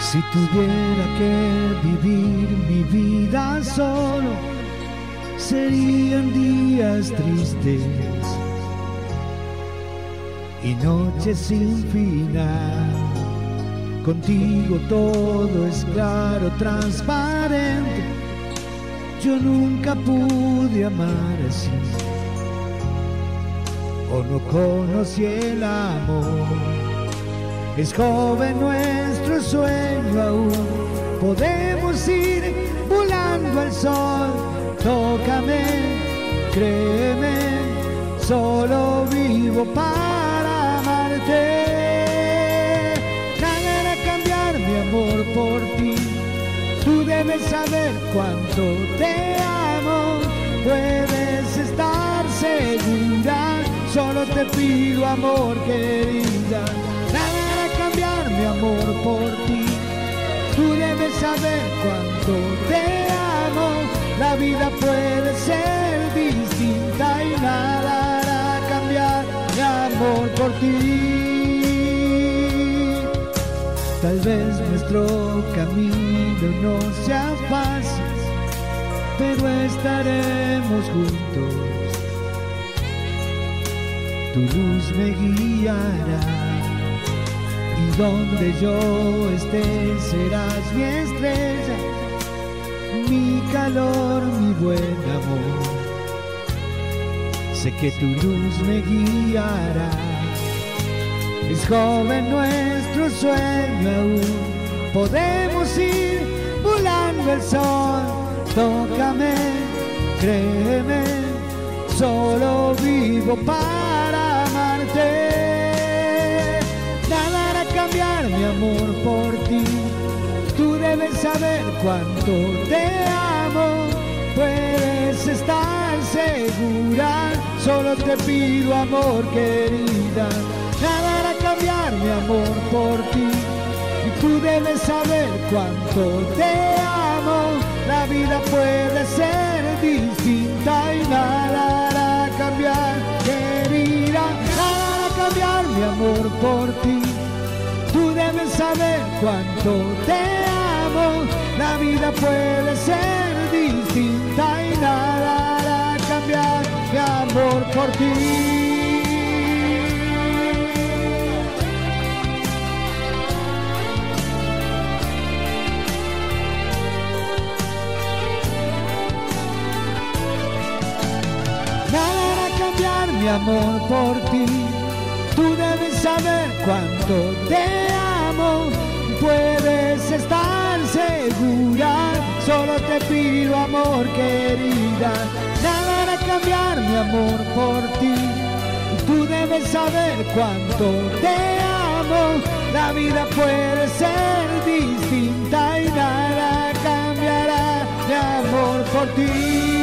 Si tuviera que vivir mi vida solo, serían días tristes y noches sin final. Contigo todo es claro, transparente. Yo nunca pude amar así. O no conocí el amor es joven nuestro sueño aún. Podemos ir volando al sol. Tócame, créeme, solo vivo para amarte. Nada hará cambiar mi amor por ti. Tú debes saber cuánto te amo. Puedes estar segura. Solo te pido amor, querida amor por ti. Tú debes saber cuánto te amo. La vida puede ser distinta y nada hará cambiar mi amor por ti. Tal vez nuestro camino no sea fácil, pero estaremos juntos. Tu luz me guiará y donde yo esté serás mi estrella, mi calor, mi buen amor. Sé que tu luz me guiará. Es joven nuestro sueño aún. Podemos ir volando el sol. Tócame, créeme, solo vivo para mi amor por ti. Tú debes saber cuánto te amo. Puedes estar segura. Solo te pido amor, querida. Nada hará cambiar mi amor por ti. Y tú debes saber cuánto te amo. La vida puede ser distinta y nada hará cambiar, querida. Nada hará cambiar mi amor por ti Tú debes saber cuánto te amo. La vida puede ser distinta y nada hará cambiar mi amor por ti. Nada hará cambiar mi amor por ti Tú debes saber cuánto te amo, puedes estar segura. Solo te pido amor, querida. Nada hará cambiar mi amor por ti. Tú debes saber cuánto te amo. La vida puede ser distinta y nada cambiará mi amor por ti.